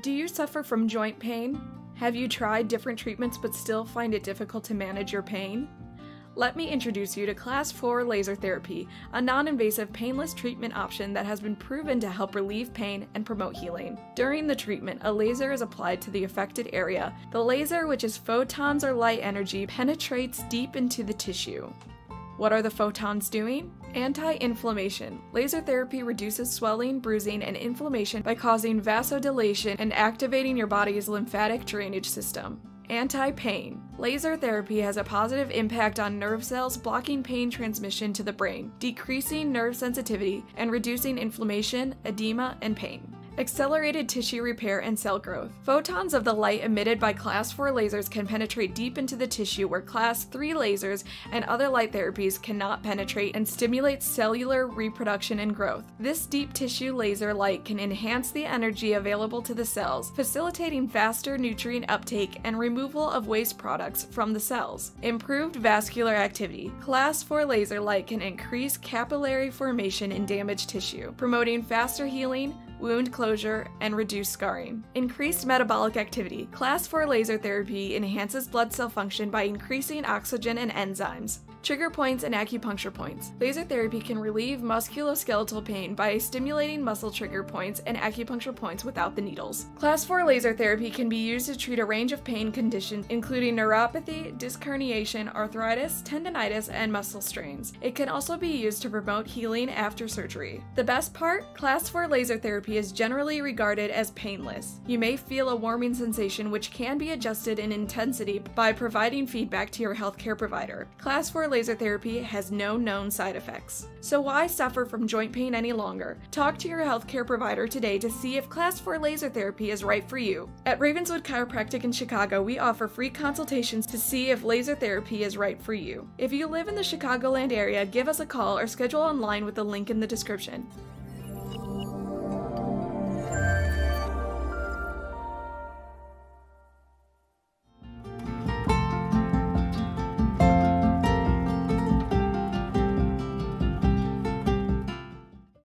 Do you suffer from joint pain? Have you tried different treatments but still find it difficult to manage your pain? Let me introduce you to Class 4 laser therapy, a non invasive, painless treatment option that has been proven to help relieve pain and promote healing. During the treatment, a laser is applied to the affected area. The laser, which is photons or light energy, penetrates deep into the tissue. What are the photons doing? Anti inflammation. Laser therapy reduces swelling, bruising, and inflammation by causing vasodilation and activating your body's lymphatic drainage system. Anti pain. Laser therapy has a positive impact on nerve cells, blocking pain transmission to the brain, decreasing nerve sensitivity, and reducing inflammation, edema, and pain. Accelerated tissue repair and cell growth. Photons of the light emitted by Class 4 lasers can penetrate deep into the tissue where Class 3 lasers and other light therapies cannot penetrate and stimulate cellular reproduction and growth. This deep tissue laser light can enhance the energy available to the cells, facilitating faster nutrient uptake and removal of waste products from the cells. Improved vascular activity. Class 4 laser light can increase capillary formation in damaged tissue, promoting faster healing, wound closure, and reduce scarring. Increased metabolic activity. Class 4 laser therapy enhances blood cell function by increasing oxygen and enzymes. Trigger points and acupuncture points. Laser therapy can relieve musculoskeletal pain by stimulating muscle trigger points and acupuncture points without the needles. Class 4 laser therapy can be used to treat a range of pain conditions, including neuropathy, disc herniation, arthritis, tendonitis, and muscle strains. It can also be used to promote healing after surgery. The best part? Class 4 laser therapy is generally regarded as painless. You may feel a warming sensation which can be adjusted in intensity by providing feedback to your healthcare provider. Class 4 laser therapy has no known side effects. So why suffer from joint pain any longer? Talk to your healthcare provider today to see if Class 4 laser therapy is right for you. At Ravenswood Chiropractic in Chicago, we offer free consultations to see if laser therapy is right for you. If you live in the Chicagoland area, give us a call or schedule online with the link in the description.